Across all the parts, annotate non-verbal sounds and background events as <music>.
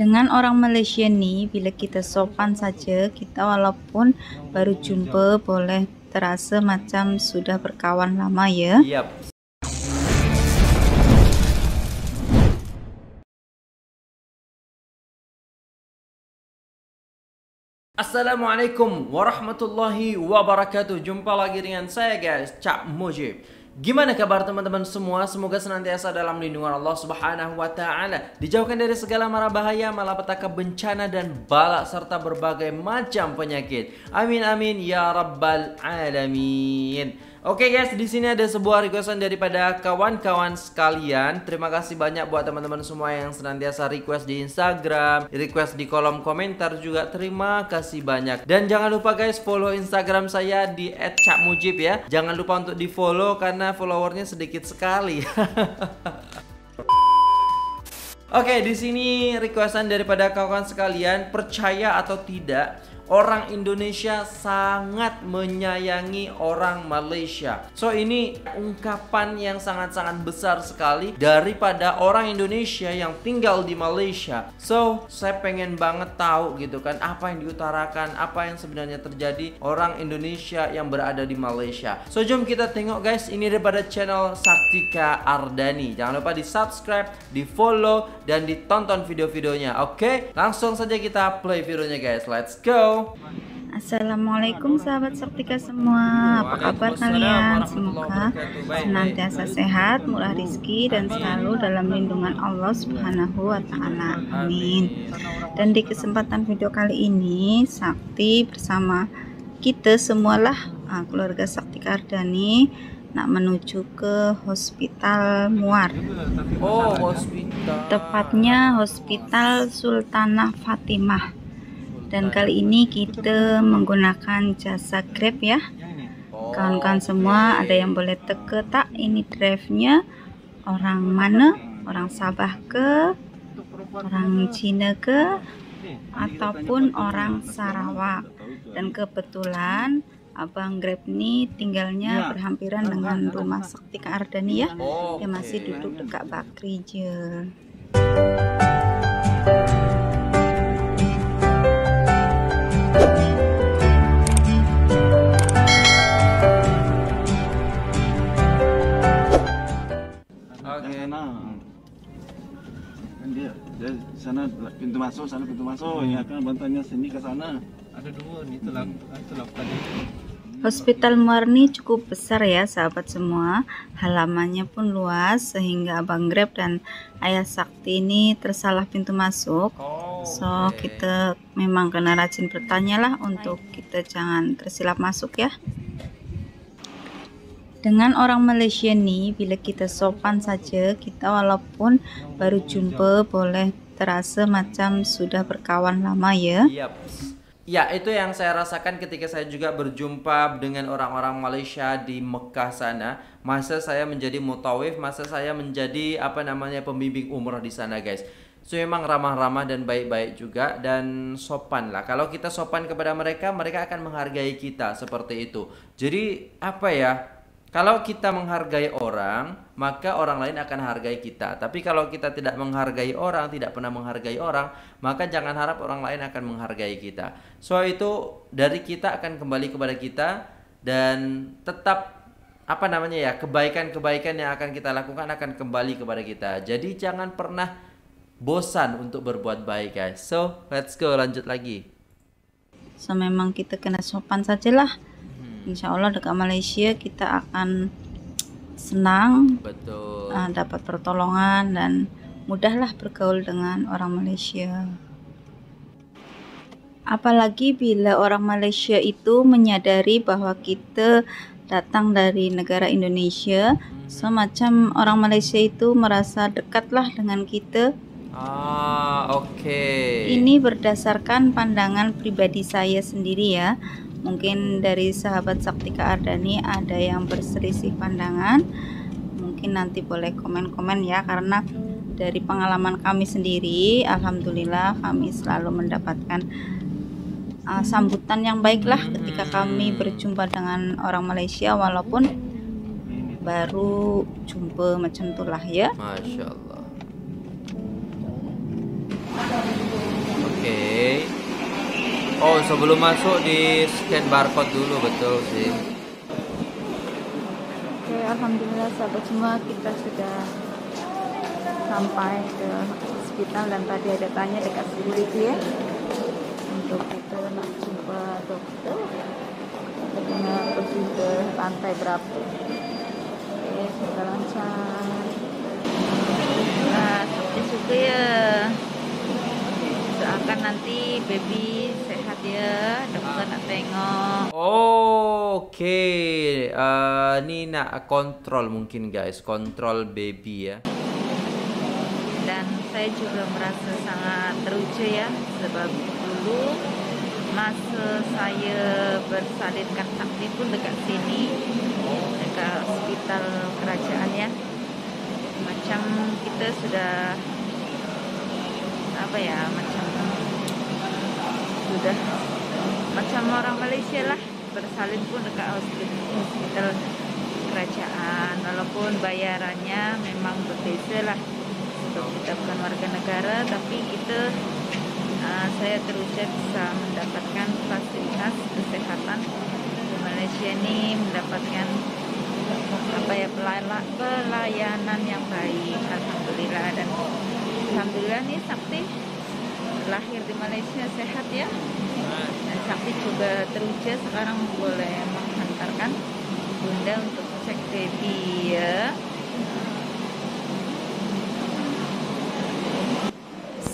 dengan orang Malaysia nih bila kita sopan saja kita walaupun baru jumpa boleh terasa macam sudah berkawan lama ya. Yap. Assalamualaikum warahmatullahi wabarakatuh. Jumpa lagi dengan saya guys Cak Mujib Gimana kabar teman-teman semua? Semoga senantiasa dalam lindungan Allah Subhanahu wa taala, dijauhkan dari segala mara bahaya, malapetaka bencana dan bala serta berbagai macam penyakit. Amin amin ya rabbal alamin. Oke guys, di sini ada sebuah requestan daripada kawan-kawan sekalian. Terima kasih banyak buat teman-teman semua yang senantiasa request di Instagram, request di kolom komentar juga. Terima kasih banyak. Dan jangan lupa guys follow Instagram saya di @cakmujib ya. Jangan lupa untuk di-follow karena followernya sedikit sekali. <laughs> Oke, di sini requestan daripada kawan-kawan sekalian, percaya atau tidak, orang Indonesia sangat menyayangi orang Malaysia. So ini ungkapan yang sangat-sangat besar sekali daripada orang Indonesia yang tinggal di Malaysia. So saya pengen banget tahu gitu kan apa yang diutarakan, apa yang sebenarnya terjadi orang Indonesia yang berada di Malaysia. So jom kita tengok guys, ini daripada channel Saktika Ardani. Jangan lupa di subscribe, di follow, dan ditonton video-videonya. Oke, langsung saja kita play videonya guys. Let's go. Assalamualaikum sahabat Saktika semua Apa kabar kalian? Semoga senantiasa sehat, murah rizki dan selalu dalam lindungan Allah subhanahu wa ta'ala Amin Dan di kesempatan video kali ini Sakti bersama kita semualah ah, keluarga Sakti Kardani nak menuju ke Hospital Muar. Oh, hospital. Tepatnya Hospital Sultanah Fatimah dan kali ini kita menggunakan jasa Grab ya. Kawan-kawan semua ada yang boleh teka tak ini drive-nya? Orang mana? Orang Sabah ke? Orang Cina ke? Ataupun orang Sarawak? Dan kebetulan Abang Grab ini tinggalnya berhampiran dengan rumah Sakti Ardani ya. Dia masih duduk dekat Bakri je dia sana pintu masuk sana pintu masuk hmm. ya kan bantuannya sini ke sana. Ada dua nih telah telah tadi Hospital Murni cukup besar ya sahabat semua. Halamannya pun luas sehingga Abang Grab dan Ayah Sakti ini tersalah pintu masuk. Oh, so okay. kita memang kena rajin bertanya lah untuk kita jangan tersilap masuk ya dengan orang Malaysia nih bila kita sopan saja kita walaupun baru jumpa boleh terasa macam sudah berkawan lama ya. Yep. Ya itu yang saya rasakan ketika saya juga berjumpa dengan orang-orang Malaysia di Mekah sana. Masa saya menjadi mutawif, masa saya menjadi apa namanya pembimbing umrah di sana guys. So memang ramah-ramah dan baik-baik juga dan sopan lah. Kalau kita sopan kepada mereka, mereka akan menghargai kita seperti itu. Jadi apa ya, kalau kita menghargai orang, maka orang lain akan hargai kita. Tapi kalau kita tidak menghargai orang, tidak pernah menghargai orang, maka jangan harap orang lain akan menghargai kita. So itu dari kita akan kembali kepada kita dan tetap apa namanya ya kebaikan-kebaikan yang akan kita lakukan akan kembali kepada kita. Jadi jangan pernah bosan untuk berbuat baik guys. So let's go lanjut lagi. So memang kita kena sopan sajalah insya Allah dekat Malaysia kita akan senang betul. uh, dapat pertolongan dan mudahlah bergaul dengan orang Malaysia. Apalagi bila orang Malaysia itu menyadari bahwa kita datang dari negara Indonesia semacam orang Malaysia itu merasa dekatlah dengan kita. Ah oke. Okay. ini berdasarkan pandangan pribadi saya sendiri ya mungkin dari sahabat Saktika Ardani ada yang berselisih pandangan. Mungkin nanti boleh komen-komen ya karena dari pengalaman kami sendiri Alhamdulillah kami selalu mendapatkan uh, sambutan yang baiklah ketika kami berjumpa dengan orang Malaysia walaupun baru jumpa macam itulah ya. Masya Allah Oh, sebelum masuk di scan barcode dulu betul sih. Oke, alhamdulillah sahabat semua kita sudah sampai ke hospital dan tadi ada tanya dekat security ya. Untuk kita nak jumpa dokter. Bagaimana prosedur lantai berapa oke semoga lancar. Nah seperti suka ya. Seakan nanti baby ya dokter nak tengok. Oke, eh, ini nak kontrol mungkin guys, kontrol baby ya. dan saya juga merasa sangat teruja ya. Sebab dulu masa saya bersalinkan sakti pun dekat sini dekat hospital kerajaan ya. Macam kita sudah apa ya macam sudah. Macam orang Malaysia lah bersalin pun dekat hospital, kerajaan. Walaupun bayarannya memang berbeza lah. Sebab kita bukan warga negara tapi kita uh, saya teruja bisa mendapatkan fasilitas kesehatan. Di Malaysia ini mendapatkan apa ya pelayanan yang baik. Alhamdulillah. Dan alhamdulillah nih Sakti lahir di Malaysia sehat ya dan Sakti juga teruja sekarang boleh menghantarkan bunda untuk cek baby ya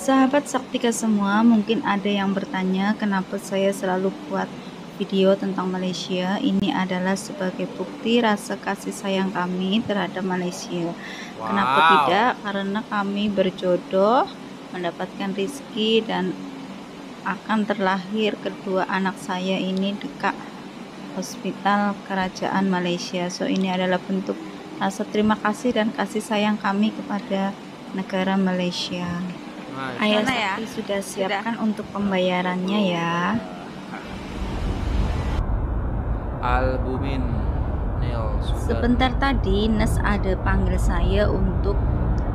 Sahabat Saktika semua, mungkin ada yang bertanya kenapa saya selalu buat video tentang Malaysia. Ini adalah sebagai bukti rasa kasih sayang kami terhadap Malaysia. Kenapa Wow. tidak? Karena kami berjodoh, mendapatkan rizki dan akan terlahir kedua anak saya ini dekat hospital kerajaan Malaysia. So ini adalah bentuk rasa terima kasih dan kasih sayang kami kepada negara Malaysia. Ayah ya? Sudah siapkan untuk pembayarannya ya. albumin sudah. Sebentar tadi Nes ada panggil saya untuk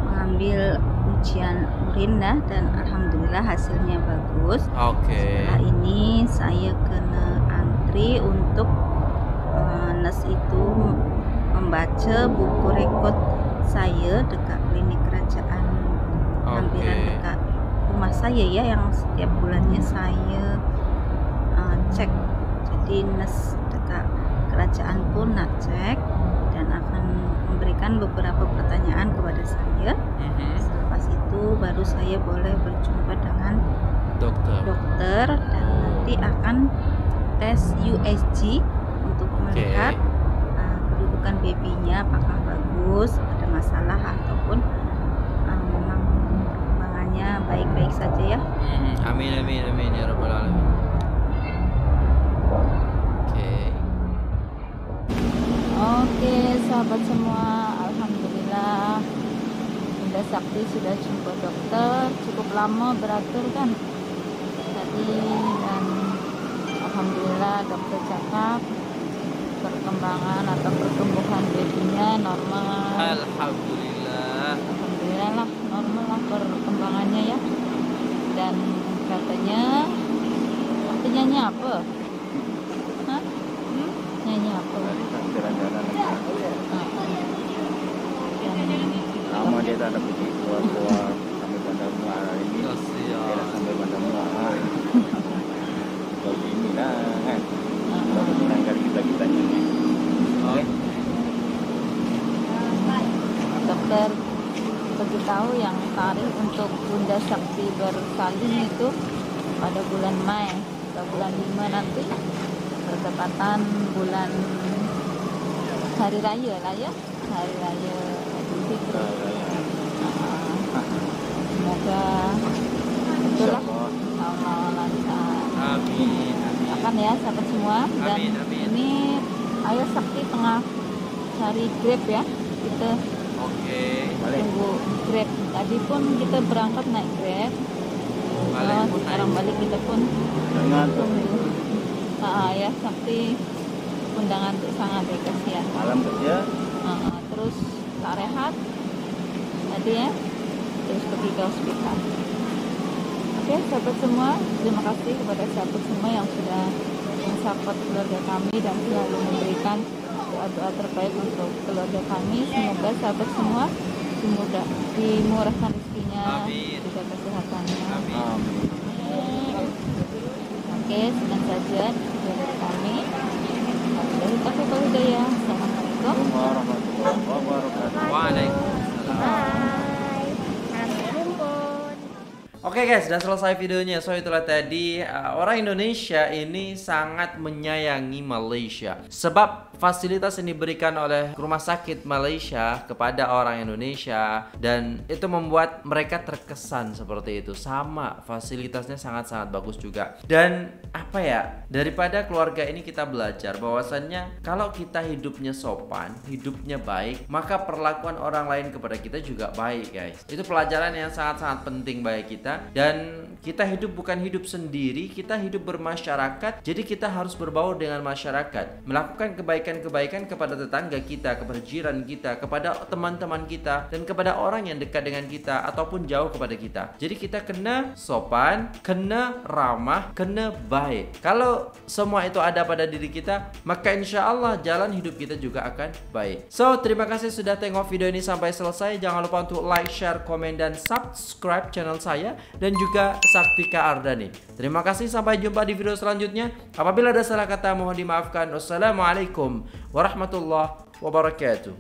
mengambil ujian urin dah dan alhamdulillah hasilnya bagus. Oke. Setelah ini saya kena antri untuk eh, Nes itu membaca buku rekod saya dekat klinik kerajaan lampiran Oke. dekat rumah saya ya yang setiap bulannya saya uh, cek jadi nes dekat kerajaan pun nak cek dan akan memberikan beberapa pertanyaan kepada saya Mhm. Itu baru saya boleh berjumpa dengan Dokter. dokter dan nanti akan tes USG untuk melihat uh, kedudukan babynya apakah bagus ada masalah ataupun uh, memang perkembangannya baik-baik saja ya Mhm. Amin amin amin ya rabbal alamin. Oke. Oke sahabat semua Sakti sudah jumpa dokter Cukup lama beratur kan Tadi dan Alhamdulillah dokter cakap Perkembangan atau pertumbuhan babynya normal Alhamdulillah. Alhamdulillah lah normal lah perkembangannya ya Dan katanya Sakti nyanyi apa? Hah? Hmm? Nyanyi apa? jalan-jalan Dan lama dia tak ada pergi keluar-keluar sampai bandar Muar hari ini sampai bandar Muar kalau ini lah kan kalau menangkan kita kita ini Oke. dokter beritahu yang tarikh untuk Bunda Sakti bersalin itu pada bulan Mei atau bulan 5 nanti bertepatan bulan hari raya lah ya hari raya Idul Fitri Semoga itulah Allah lancar Amin. Akan ya sahabat semua dan Amin, amin. ini Ayah Sakti tengah cari grab ya kita Oke. tunggu grab tadi pun kita berangkat naik grab Balik Oh, pun sekarang naik. balik kita pun tunggu ah ya Sakti undangan untuk sangat ya kasihan malam kerja Ah, terus tak rehat tadi ya terus pergi ke hospital oke sahabat semua, terima kasih kepada sahabat semua yang sudah mensupport keluarga kami dan selalu memberikan doa-doa terbaik untuk keluarga kami. Semoga sahabat semua dimudah, dimurahkan rezekinya, juga kesehatannya. Amin. Oke, sekian saja dari kami. Wabillahi taufiq wal hidayah. Assalamualaikum. Warahmatullahi wabarakatuh. Waalaikumsalam. しま。Oke guys, sudah selesai videonya. So itulah tadi uh, orang Indonesia ini sangat menyayangi Malaysia. Sebab fasilitas yang diberikan oleh rumah sakit Malaysia kepada orang Indonesia dan itu membuat mereka terkesan seperti itu. Sama, fasilitasnya sangat-sangat bagus juga. Dan apa ya? Daripada keluarga ini kita belajar bahwasannya kalau kita hidupnya sopan, hidupnya baik, maka perlakuan orang lain kepada kita juga baik, guys. Itu pelajaran yang sangat-sangat penting bagi kita dan kita hidup bukan hidup sendiri, kita hidup bermasyarakat. Jadi kita harus berbaur dengan masyarakat, melakukan kebaikan-kebaikan kepada tetangga kita, kepada jiran kita, kepada teman-teman kita dan kepada orang yang dekat dengan kita ataupun jauh kepada kita. Jadi kita kena sopan, kena ramah, kena baik. Kalau semua itu ada pada diri kita, maka insya Allah jalan hidup kita juga akan baik. So, terima kasih sudah tengok video ini sampai selesai. Jangan lupa untuk like, share, komen, dan subscribe channel saya dan juga Saktika Ardani. Terima kasih sampai jumpa di video selanjutnya. Apabila ada salah kata mohon dimaafkan. Wassalamualaikum warahmatullahi wabarakatuh.